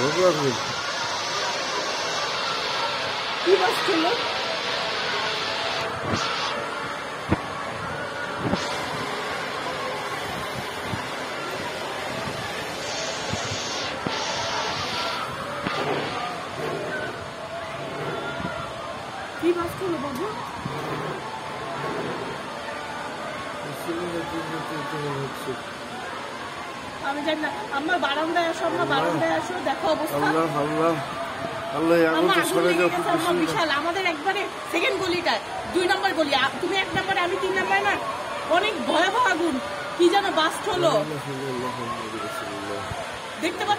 বাবু আপনি কি বাস ছিল কি বাস ছিল বাবু হচ্ছে আমি জানি না। আমার বারান্দায় আসো আমার বারান্দায় আসো দেখো অবস্থা। আল্লাহ আল্লাহ। আল্লাহ তো সরে যাও গেছে, আমার বিশাল। আমাদের একবারে সেকেন্ড গলিটা দুই নম্বর গলি। তুমি এক নম্বরে আমি তিন নম্বরে না? অনেক ভয়াবহ আগুন। কি যেন বাস্ট হলো। দেখতে পাচ্ছ